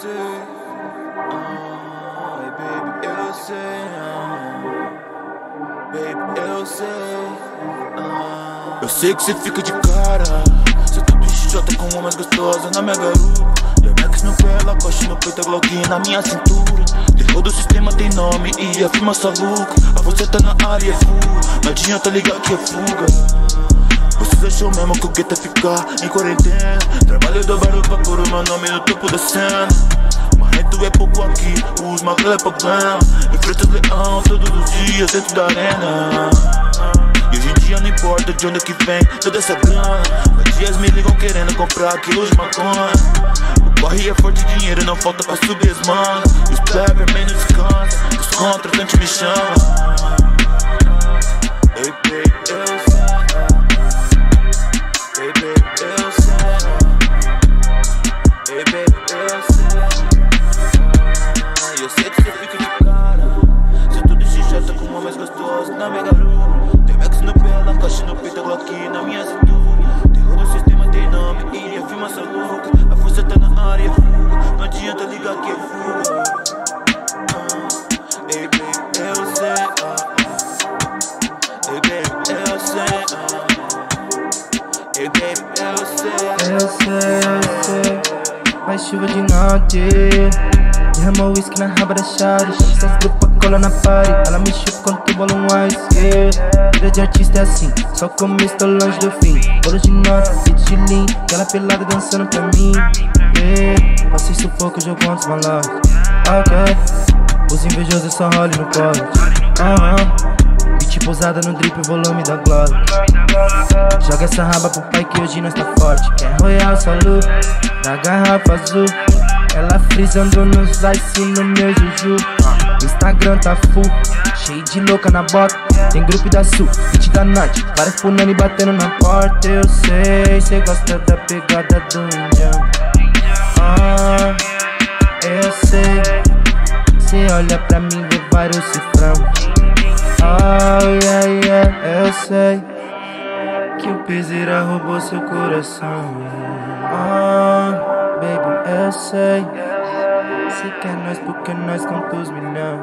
sei. Ai, baby, eu sei. Baby, eu sei. Eu sei que cê fica de cara. Cê tudo xixota com uma mais gostosa na minha garupa. E Max no pé, ela coxa no peito, a Glock na minha cintura. Terror do sistema tem nome e afirma sua louca. A você tá na área, é fuga. Não adianta ligar que é fuga. Vocês acham mesmo que o gueto é ficar em quarentena. Trabalho dobrado pra pôr o meu nome no topo da cena. Marrento é pouco aqui, os magros é problema. Enfrenta leão todos os dias dentro da arena. E hoje em dia não importa de onde é que vem toda essa grana. Mas dias me ligam querendo comprar quilos de maconha. O corre é forte, dinheiro não falta pra subir as manos Os plebes menos descansa, os contratantes me chamam adianta ligar que eu sei eu sei eu sei. Eu chuva de noite. Derrama whisky na raba da chave Essas grupa cola na party Ela me chupa quando tu bola um ice yeah. Vida de artista é assim. Só começo tô longe do fim. Bolo de nota, beat de lean Ela pelada dançando pra mim yeah. Sufoco, contra os malandros Ok. Os invejosos só role no pote uh. Beat pousada no drip, volume da Glock. Joga essa raba pro pai que hoje nós tá forte. Quer royal, salu Da garrafa azul. Ela frisando nos ice no meu juju. Instagram tá full, cheio de louca na bota. Tem grupo da sul, beat da norte. Várias punani batendo na porta. Eu sei, cê gosta da pegada do indião Ah, eu sei Cê olha pra mim, vê vários cifrão Ah, yeah, yeah, eu sei Que o piseira roubou seu coração Ah Baby, eu sei. Se quer nós, porque nós com milhões.